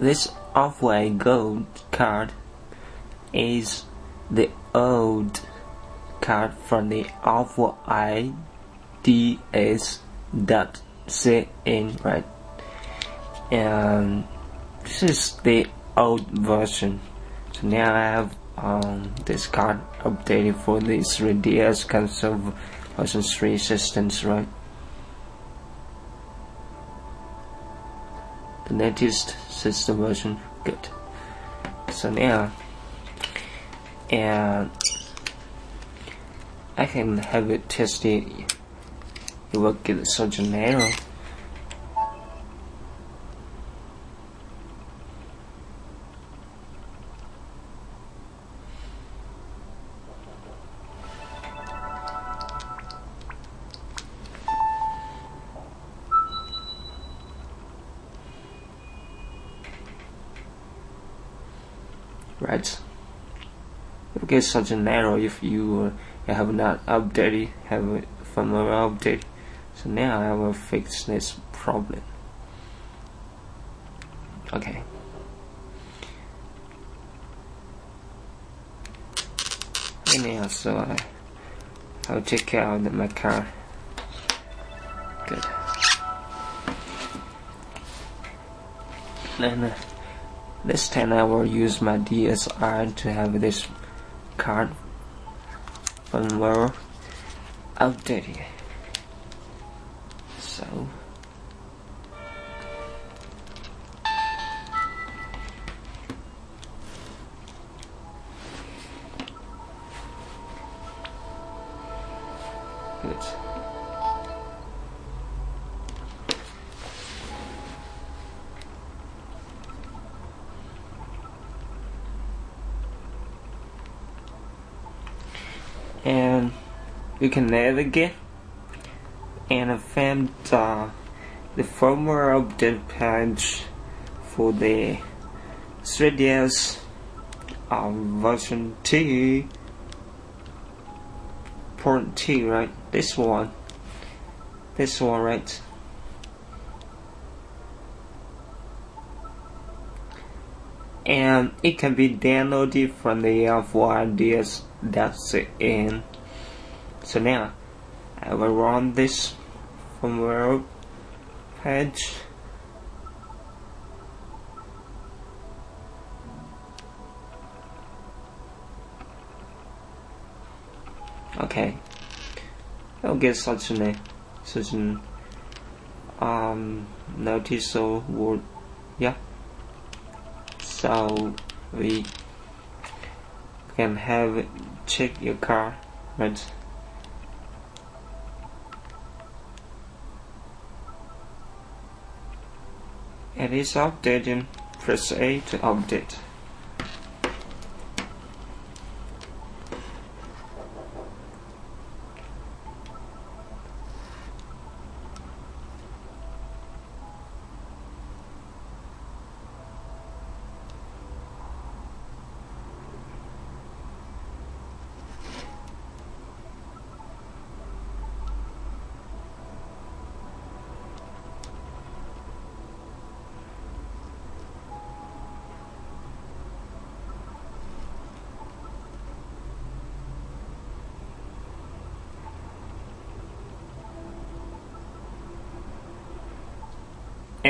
this R4i Gold card is the old card from the off-white ds.cn right? And this is the old version. So now I have um, this card updated for this 3ds console version 3 systems right the latest system version good. So now and I can have it tested. It will get such error right you get such an error if you uh, have not updated have a firmware update. So now I will fix this problem. Okay. Anyhow so I, I'll check out my car. Good. Then uh, this time I will use my DSi to have this card firmware updated. So good. And you can navigate. And find uh, the firmware update page for the 3ds uh, version 2 port 2 right? This one. This one right and it can be downloaded from the F1DS that's in. So now I will run this from firmware page. Okay. I'll get such a such an um notice or word. Yeah so we can have check your car but it is updating press A to update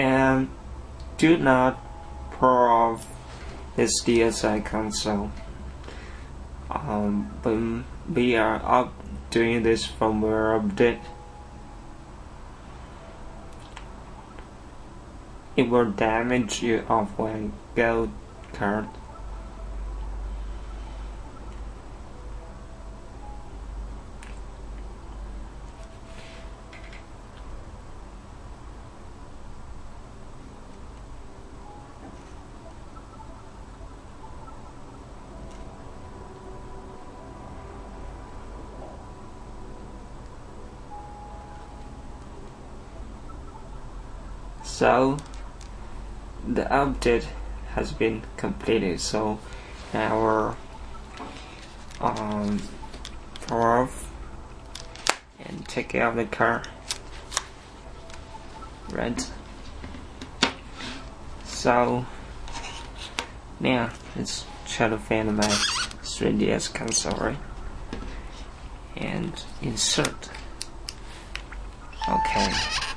and do not off this DSI console. Um, when we are up doing this firmware update, it will damage your R4i Gold card. So the update has been completed. So our um, power off and take out the car. Right? So Now let's try to find my 3ds console right? And insert. Okay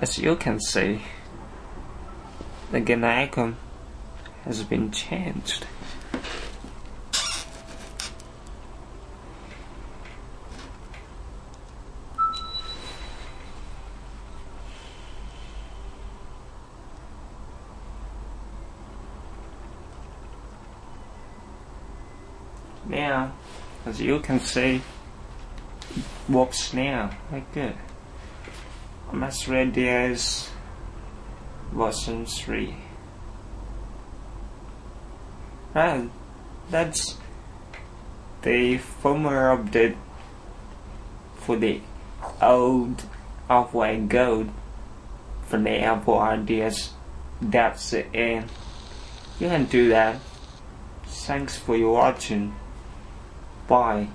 as you can see the game icon has been changed. Now as you can see works now like good Mass Radius version 3 right that's the firmware update for the old R4i Gold from the Apple RDS that's it end you can do that. Thanks for your watching. Bye.